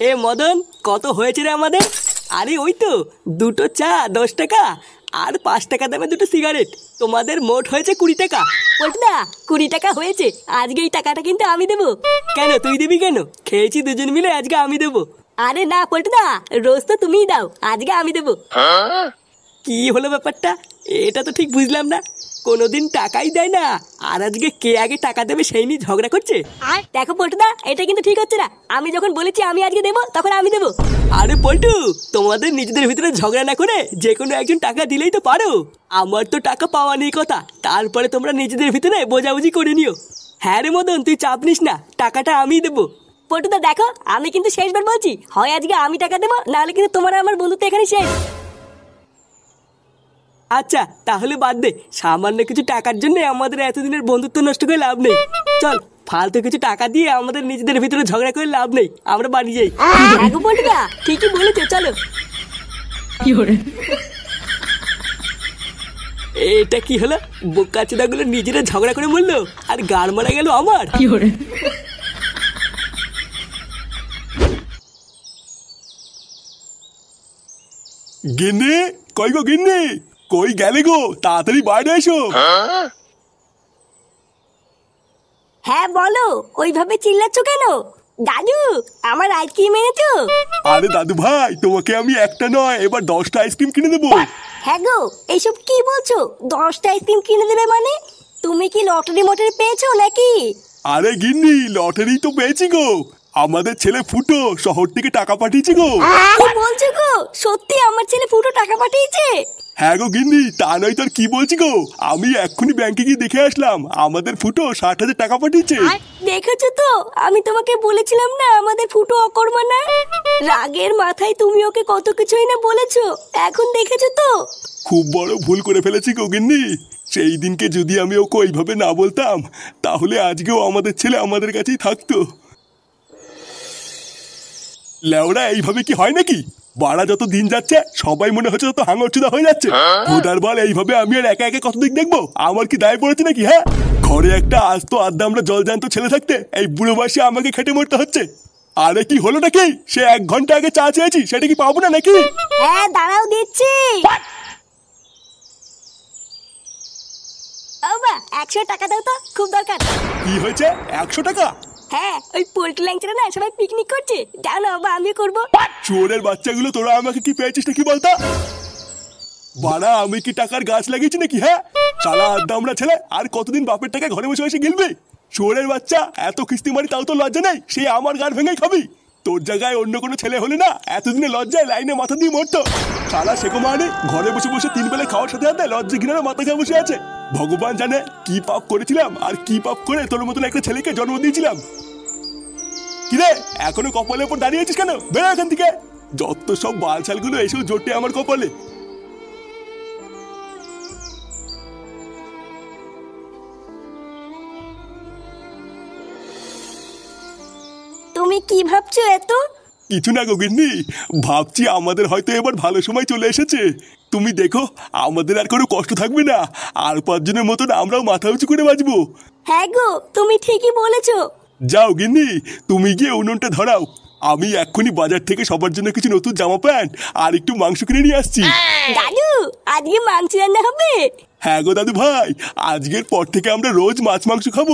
এ মদন কত হয়েছে রে আমাদের? আরে ওই তো দুটো চা দশ টাকা আর পাঁচ টাকা দামে দুটো সিগারেট। তোমাদের মোট হয়েছে কুড়ি টাকা। না কুড়ি টাকা হয়েছে। আজকে এই টাকাটা কিন্তু আমি দেবো। কেন তুই দিবি কেন? খেয়েছি দুজন মিলে আজকে আমি দেবো। আরে না পল্টুদা রোজ তো তুমিই দাও আজকে আমি দেবো। কি হলো ব্যাপারটা? এটা তো ঠিক বুঝলাম না। কোনোদিন টাকাই দেয় না। আর আজকে কে আগে টাকা দেবে সেই নিয়ে ঝগড়া করছে? আর দেখো পল্টুদা এটা কিন্তু ঠিক হচ্ছে না। আমি যখন বলেছি আমি আজকে দেবো তখন আমি দেবো। আরে পল্টু তোমাদের নিজেদের ভিতরে ঝগড়া না করে যে কোনো একজন টাকা দিলেই তো পারো। আমার তো টাকা পাওয়া নেই কথা তারপরে তোমরা নিজেদের ভিতরে বোঝাবুঝি করে নিও। হ্যাঁ রে মদন তুই চাপ নিস না টাকাটা আমিই দেবো। পল্টুদা দেখো আমি কিন্তু শেষবার বলছি হয় আজকে আমি টাকা দেবো নাহলে কিন্তু তোমার আমার বন্ধুত্ব এখানে শেষ। আচ্ছা তাহলে বাদ দে। সামান্য কিছু টাকার জন্য আমাদের এতদিনের বন্ধুত্ব নষ্ট করে লাভ নেই। চল ফালতু কিছু টাকা দিয়ে আমাদের নিজেদের ভিতরে ঝগড়া করে লাভ নেই। আমরা বাড়ি যাই। ঠিকই বলেছ চলো। এটা কি হলো? বোকা গুলো নিজেরা ঝগড়া করে বলল আর গাড় মারা গেল আমার? গিন্নি কই গো গিন্নি? কই গেলে গো? তাড়াতাড়ি বাইরে এসো। হ্যাঁ বলো ওইভাবে চিল্লাচ্ছ কেন? দাদু আমার আইসক্রিম এনেছো? আরে দাদু ভাই তোমাকে আমি একটা নয় এবার দশটা আইসক্রিম কিনে দেবো। হ্যাঁ গো এইসব কি বলছো? দশটা আইসক্রিম কিনে দেবে মানে? তুমি কি লটারি মটারি পেয়েছ নাকি? আরে গিন্নি লটারি তো পেয়েছি গো। আমাদের ছেলে ফুটো শহর থেকে টাকা পাঠিয়েছি গো। কি বলছো গো? সত্যি আমার ছেলে ফুটো টাকা পাঠিয়েছে? হ্যাঁ গো গিন্নি তা নয় তোর কি বলছি গো? আমি এক্ষুনি ব্যাংকে গিয়ে দেখে আসলাম আমাদের ফুটো ষাট হাজার টাকা পাঠিয়েছে। দেখেছ তো? আমি তোমাকে বলেছিলাম না আমাদের ফুটো অকর্মা না? রাগের মাথায় তুমি ওকে কত কিছুই না বলেছ এখন দেখেছ তো? খুব বড় ভুল করে ফেলেছি গো গিন্নি। সেই দিনকে যদি আমি ওকে ওইভাবে না বলতাম তাহলে আজকেও আমাদের ছেলে আমাদের কাছেই থাকতো। লেওরা এইভাবে কি হয় নাকি? বাড়া যত দিন যাচ্ছে সবাই মনে হচ্ছে তত হাঙরচুদা হয়ে যাচ্ছে। ভোটার বল এইভাবে আমি আর একা একা কতদিন দেখব? আমার কি দায় পড়েছে নাকি হ্যাঁ? ঘরে একটা আজ তো আড্ডা আমরা জলজান্ত ছেলে থাকতে এই বুড়ো বয়সে আমাকে খেটে মরতে হচ্ছে। আরে কি হলো নাকি? সে এক ঘণ্টা আগে চা চেয়েছি সেটা কি পাবো না নাকি? হ্যাঁ দাঁড়াও দিচ্ছি একশো টাকা দাও তো খুব দরকার। কি হয়েছে? একশো টাকা? হ্যাঁ ওই পোল্ট্রি ল্যাংচারা না সবাই পিকনিক করছে। যাও না বাবা, আমিও করব। চোরের বাচ্চাগুলো তোরা আমাকে কি পেয়েছিস নাকি বলতো? বাড়া, আমি কি টাকার গাছ লাগিয়েছি নাকি হ্যাঁ? সালা আড্ডামরা ছেলে, আর কতদিন বাপের টাকা ঘরে বসে বসে গিলবি? চোরের বাচ্চা, এত কিস্তি মারি তাও তো লজ্জা নেই, সে আমার গান ভেঙে খাবি। তোর জায়গায় অন্য কোনো ছেলে হলে না, এতদিনে লজ্জায় লাইনে মাথা দিয়ে মরতো। সালা সেকো মানে ঘরে বসে বসে তিন বেলা খাওয়ার সাথে সাথে লজ্জা কিনারে মাথা খেয়ে বসে আছে। ভগবান জানে কি পাপ করেছিলাম আর কি পাপ করে তোর মতন একটা ছেলেকে জন্ম দিয়েছিলাম। কিরে, এখনও কপালের উপর দাঁড়িয়ে আছিস কেন? বেরো এখান থেকে। যত সব বালছালগুলো এসেও জোটে আমার কপালে। তুমি কি ভাবছ এত? কিছু না গোগিন্নি ভাবছি আমাদের হয়তো এবার ভালো সময় চলে এসেছে। তুমি দেখো আমাদের আর কোনো কষ্ট থাকবে না। আর পাঁচজনের মতন আমরাও মাথা উঁচু করে বাঁচবো। হ্যাঁ গো তুমি ঠিকই বলেছ। যাও গিন্নি তুমি গিয়ে উনুনটা ধরাও। আমি এক্ষুনি বাজার থেকে সবার জন্য কিছু নতুন জামা প্যান্ট আর একটু মাংস কিনে নিয়ে আসছি। দাদু আজকে মাংস রান্না হবে? হ্যাঁ গো দাদু ভাই আজকের পর থেকে আমরা রোজ মাছ মাংস খাব।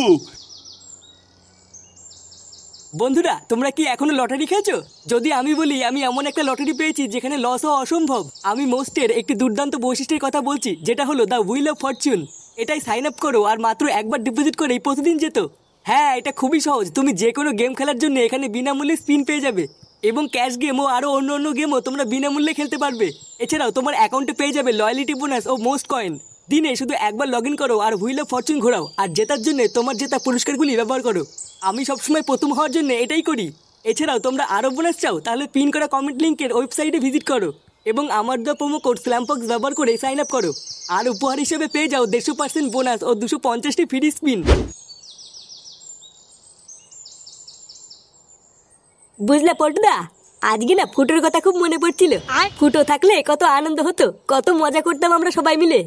বন্ধুরা, তোমরা কি এখনও লটারি খেয়েছো যদি আমি বলি, আমি এমন একটা লটারি পেয়েছি যেখানে লস হওয়া অসম্ভব। আমি মোস্টের একটি দুর্দান্ত বৈশিষ্ট্যের কথা বলছি, যেটা হলো দ্য হুইল অফ ফরচুন এটাই সাইন আপ করো আর মাত্র একবার ডিপোজিট করেই প্রতিদিন যেত। হ্যাঁ এটা খুবই সহজ। তুমি যে কোনো গেম খেলার জন্য এখানে বিনামূল্যে স্পিন পেয়ে যাবে। এবং ক্যাশ গেম ও আরও অন্য অন্য গেমও তোমরা বিনামূল্যে খেলতে পারবে। এছাড়াও তোমার অ্যাকাউন্টে পেয়ে যাবে লয়ালিটি বোনাস ও মোস্ট কয়েন দিনে শুধু একবার লগ ইন করো আর হুইল অফ ফরচুন ঘোরাও আর জেতার জন্য তোমার জেতা পুরস্কারগুলি ব্যবহার করো। আমি সবসময় প্রথম হওয়ার জন্য এটাই করি। এছাড়াও তোমরা আরও বোনাস চাও তাহলে পিন করা কমেন্ট লিঙ্কের ওয়েবসাইটে ভিজিট করো এবং আমার দেওয়া প্রোমো কোড স্ল্যাম্পক্স ব্যবহার করে সাইন আপ করো। আর উপহার হিসেবে পেয়ে যাও দেড়শো পার্সেন্ট বোনাস ও দুশো পঞ্চাশটি ফ্রি স্পিন বুঝলে পল্টুদা? আজকে না ফুটোর কথা খুব মনে পড়ছিল। ফুটো থাকলে কত আনন্দ হতো কত মজা করতাম আমরা সবাই মিলে।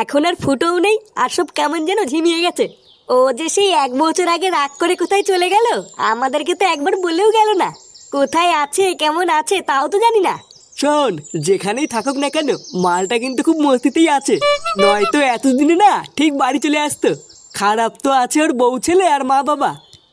এখন আর ফুটোও নেই আর সব কেমন যেন ঝিমিয়ে গেছে। ও যে সেই এক বছর আগে রাগ করে কোথায় চলে গেল আমাদেরকে তো একবার বলেও গেল না। কোথায় আছে কেমন আছে তাও তো জানি না। শোন যেখানেই থাকুক না কেন মালটা কিন্তু খুব মস্তিতেই আছে। নয়তো এতদিনে না ঠিক বাড়ি চলে আসতো। খারাপ তো আছে ওর বউ ছেলে আর মা বাবা।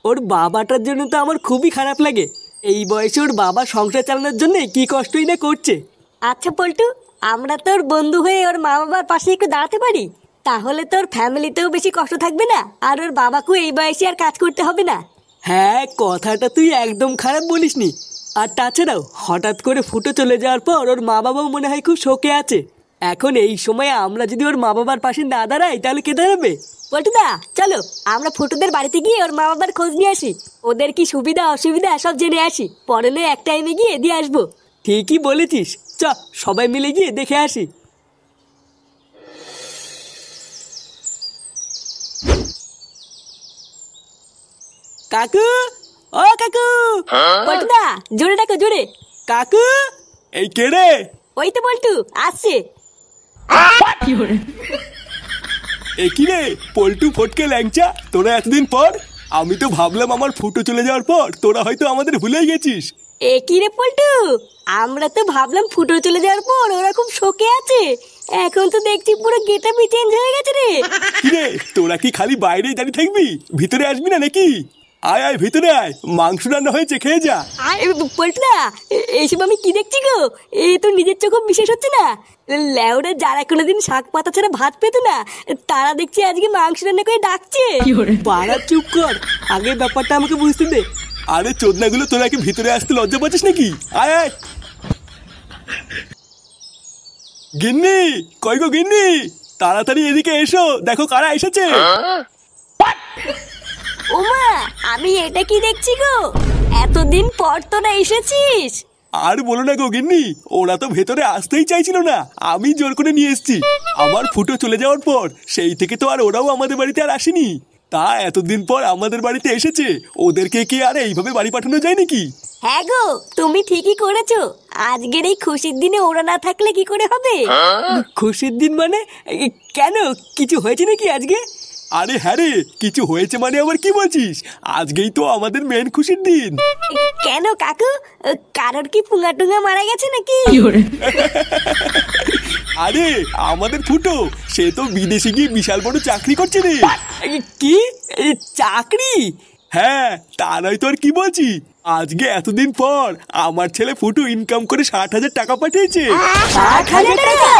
ওর বাবাটার জন্য তো আমার খুবই খারাপ লাগে। এই বয়সে ওর বাবা সংসার চালানোর জন্য কি কষ্টই না করছে। আচ্ছা পল্টু আমরা তোর বন্ধু হয়ে ওর মা বাবার পাশে একটু দাঁড়াতে পারি? তাহলে তোর ফ্যামিলিতেও বেশি কষ্ট থাকবে না? আর ওর বাবাকেও এই বয়সে আর কাজ করতে হবে না? হ্যাঁ কথাটা তুই একদম খারাপ বলিসনি। আর তাছাড়াও হঠাৎ করে ফুটো চলে যাওয়ার পর ওর মা বাবাও মনে হয় খুব শোকে আছে। এখন এই সময় আমরা যদি ওর মা বাবার পাশে না দাঁড়াই তাহলে কে দাঁড়াবে? পল্টুদা চলো আমরা ফুটুদের বাড়িতে গিয়ে ওর মা বাবার খোঁজ নিয়ে আসি। ওদের কি সুবিধা অসুবিধা সব জেনে আসি। পরে নয় এক টাইমে গিয়ে দিয়ে আসব। ঠিকই বলেছিস। চ সবাই মিলে গিয়ে দেখে আসি। কাকু ও কাকু। পল্টুদা জোরে ডাকো জোরে। কাকু এই কে রে? ওই তো পল্টু আসছে। এ কি রে পল্টু ফটকে ল্যাংচা তোরা এতদিন পর? আমি তো ভাবলাম আমার ফুটো চলে যাওয়ার পর তোরা হয়তো আমাদের ভুলে গেছিস। এ কি রে পল্টু? আমরা তো ভাবলাম ফুটো চলে যাওয়ার পর ওরা খুব শোকে আছে। এখন তো দেখছি পুরো গেটাপি চেঞ্জ হয়ে গেছে রে। কি রে তোরা কি খালি বাইরেই দাঁড়িয়ে থাকবি? ভিতরে আসবি না নাকি? আয় আয় ভিতরে আয়। মাংস রান্না হয়েছে খেয়ে যা। এ- এইসব আমি কি দেখছি গো? এ তো নিজের চোখে বিশেষ হচ্ছে না। ল্যাওড়া যারা কোনোদিন শাক পাতা ছাড়া ভাত পেত না তারা দেখছি আজকে মাংস রান্না করে ডাকছে। পাড়া চুপ কর। আগে ব্যাপারটা আমাকে বুঝতে দে। আরে চোদনাগুলো তোরা কি ভিতরে আসতে লজ্জা পাচ্ছিস নাকি? আয় আয়। গিন্নি কই গো গিন্নি? তাড়াতাড়ি এদিকে এসো দেখো কারা এসেছে। ওমা আমি এটা কি দেখছি গো? এতদিন পর তোরা এসেছিস। আর বলো না গো গিন্নি ওরা তো ভেতরে আসতেই চাইছিল না আমি জোর করে নিয়ে এসেছি। আমার ফুটো চলে যাওয়ার পর সেই থেকে তো আর ওরাও আমাদের বাড়িতে আর আসেনি। তা এতদিন পর আমাদের বাড়িতে এসেছে ওদেরকে কি আর এইভাবে বাড়ি পাঠানো যায় নাকি? হ্যাঁ গো তুমি ঠিকই করেছ। আজকের এই খুশির দিনে ওরা না থাকলে কি করে হবে? খুশির দিন মানে? এ, কেন? কিছু হয়েছে নাকি আজকে? আরে হ্যাঁ রে কিছু হয়েছে মানে আবার কি বলছিস? আজকেই তো আমাদের মেন খুশির দিন। কেন কাকু? কারোর কি পুঙ্গা টুঙ্গা মারা গেছে নাকি? আরে আমাদের ফুটো সে তো বিদেশে গিয়ে বিশাল বড় চাকরি করছে রে। এ, কি? এ, চাকরি? হ্যাঁ তা নয় তো আর কি বলছি? আজকে এতদিন পর আমার ছেলে ফুটু ইনকাম করে ষাট হাজার টাকা পাঠিয়েছে। ষাট হাজার টাকা?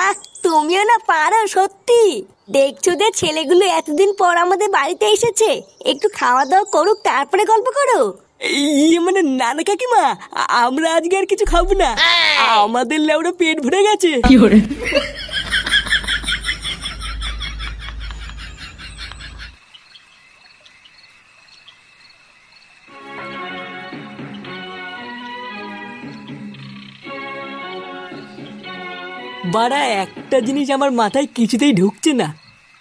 আহ তুমিও না পারো সত্যি। দেখছ যে ছেলেগুলো এতদিন পর আমাদের বাড়িতে এসেছে। একটু খাওয়া দাওয়া করুক তারপরে গল্প করো। ইয়ে মানে নানা কাকিমা আমরা আজকে আর কিছু খাব না। আমাদের লেউড়া পেট ভরে গেছে। বাড়া একটা জিনিস আমার মাথায় কিছুতেই ঢুকছে না।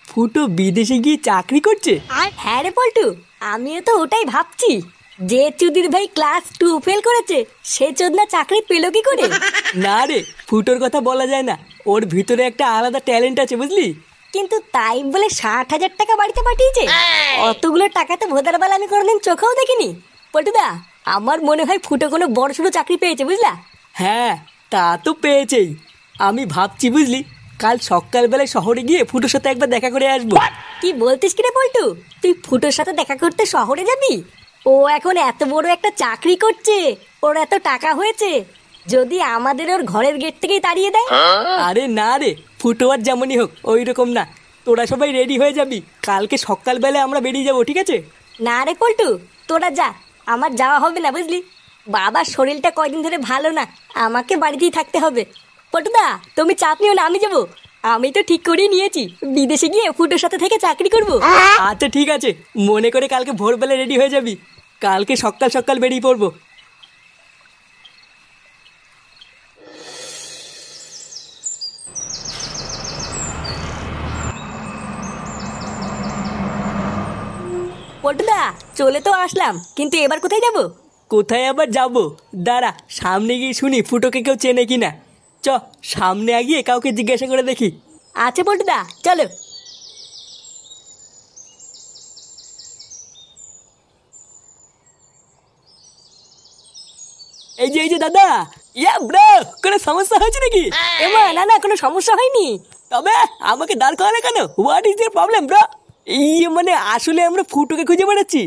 ফুটো বিদেশে গিয়ে চাকরি করছে? হ্যাঁ রে পল্টু আমিও তো ওটাই ভাবছি। যে চুদির ভাই ক্লাস টু ফেল করেছে সে চোদনা চাকরি পেল কি করে? না রে ফুটোর কথা বলা যায় না। ওর ভিতরে একটা আলাদা ট্যালেন্ট আছে বুঝলি? কিন্তু তাই বলে ষাট হাজার টাকা বাড়িতে পাঠিয়েছে? অতগুলো টাকা তো ভোদার বেলা আমি কোনোদিন চোখেও দেখিনি। পল্টুদা আমার মনে হয় ফুটো কোনো বড় সড়ো চাকরি পেয়েছে বুঝলা? হ্যাঁ তা তো পেয়েছেই। আমি ভাবছি বুঝলি কাল সকালবেলায় শহরে গিয়ে ফুটোর সাথে একবার দেখা করে আসব। কি বলতিস কিরে পল্টু তুই ফুটোর সাথে দেখা করতে শহরে যাবি? ও এখন এত বড় একটা চাকরি করছে ওর এত টাকা হয়েছে যদি আমাদের ওর ঘরের গেট থেকেই তাড়িয়ে দেয়? আরে না রে ফুটো আর যেমনই হোক ওই রকম না। তোরা সবাই রেডি হয়ে যাবি কালকে সকালবেলায় আমরা বেরিয়ে যাব ঠিক আছে? না রে পল্টু তোরা যা আমার যাওয়া হবে না বুঝলি? বাবার শরীরটা কয়দিন ধরে ভালো না আমাকে বাড়িতেই থাকতে হবে। পল্টুদা তুমি চাপ নিও না আমি যাব। আমি তো ঠিক করেই নিয়েছি। বিদেশে গিয়ে ফুটোর সাথে থেকে চাকরি করব। আচ্ছা ঠিক আছে। মনে করে কালকে ভোরবেলা রেডি হয়ে যাবি। কালকে সকাল সকাল বেরিয়ে পড়ব। পল্টুদা চলে তো আসলাম কিন্তু এবার কোথায় যাব? কোথায় আবার যাব? দাঁড়া সামনে গিয়ে শুনি ফুটোকে কেউ চেনে কিনা। চ সামনে আগিয়ে কাউকে জিজ্ঞাসা করে দেখি। আচ্ছা পল্টুদা চলো। এই যে এই যে দাদা ইয়া ব্রো কোনো সমস্যা হয়েছে নাকি? এমা না না কোনো সমস্যা হয়নি। তবে আমাকে দাঁড় করালে কেন? What is your problem bro এই মানে আসলে আমরা ফুটোকে খুঁজে বেড়াচ্ছি।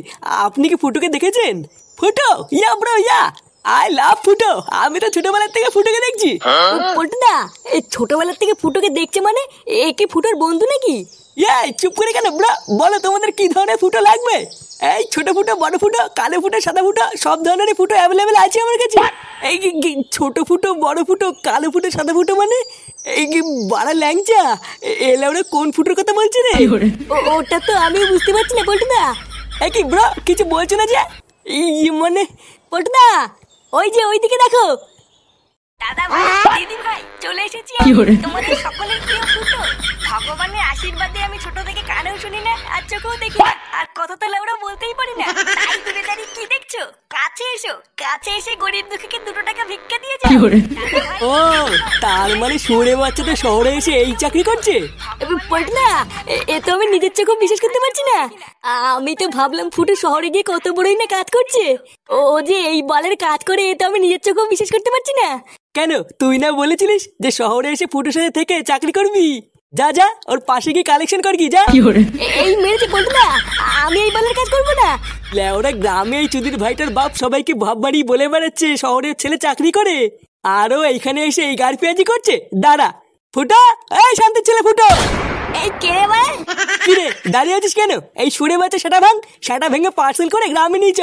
আপনি কি ফুটোকে দেখেছেন? ফুটো yeah bro yeah. I love ফুটো। আমি তো ছোটবেলার থেকে ফুটোকে দেখছি। পল্টুদা এই ছোটবেলার থেকে ফুটোকে দেখছে মানে? এ কি ফুটোর বন্ধু নাকি? ইয়ে চুপ করে কেন ব্রো বলো তোমাদের কি ধরনের ফুটো লাগবে? এই ছোট ফুটো বড় ফুটো কালো ফুটো সাদা ফুটো সব ধরনেরই ফুটো অ্যাভেলেবেল আছে আমার কাছে। এই ছোট ফুটো বড় ফুটো কালো ফুটো সাদা ফুটো মানে? এই কি বাড়া ল্যাংচা? এ- এলে ওরা কোন ফুটোর কথা বলছে রে? ও- ওটা তো আমিও বুঝতে পারছি না পল্টুদা। এই কি ব্রো কিছু বলছো না যে? এই মানে? পল্টুদা ওই যে ওইদিকে দেখো। দাদা ভাই দিদি ভাই চলে এসেছি তোমাদের সকলের প্রিয় ফুটো। ভগবানের আশীর্বাদে আমি ছোট থেকে কানেও শুনি না আর চোখেও দেখি না আর কথা তো লাউড়া বলতেই পারি না। কি দেখছ? কাছে এসো কাছে এসে গরিব দুঃখীকে দুটো টাকা ভিক্ষা দিয়ে যাও। ও তার মানে শুনে বাচ্চাটা শহরে এসে এই চাকরি করছে? এ- তো আমি নিজের চোখে বিশ্বাস করতে পারছি না। আমি তো ভাবলাম ফুটো শহরে গিয়ে কত বড়ই না কাজ করছে। ও যে এই বালের কাজ করে এ তো আমি নিজের চোখেও বিশ্বাস করতে পারছি না। কেন? তুই না বলেছিলিস যে শহরে এসে ফুটোর সাথে থেকে চাকরি করবি? যা যা ওর পাশে গিয়ে কালেকশন কর কি যা। এই মেরেছে পল্টুদা আমি এই বালের কাজ করব না। লেওরা গ্রামে এই চুদির ভাইটার বাপ সবাইকে ভাব বাড়ি বলে বেড়াচ্ছে শহরের ছেলে চাকরি করে। আরও এখানে এসে এই গাড়ি পেঁয়াজি করছে। দাঁড়া ফুটো এই শান্তির ছেলে ফুটো। এই কেড়ে বাড়া কিরে দাঁড়িয়ে আছিস কেন? এই সুরে বাচ্চা সেটা ভাঙ সেটা ভেঙে পার্সেল করে গ্রামে নিয়ে চ।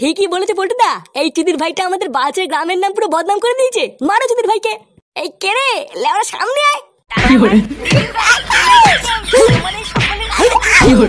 ঠিকই বলেছে পল্টুদা এই চুদির ভাইটা আমাদের বালচের গ্রামের নাম পুরো বদনাম করে দিয়েছে। মারো চুদির ভাইকে। এই কে কেড়ে লেওরা সামনে আয়। 打开门冰冰快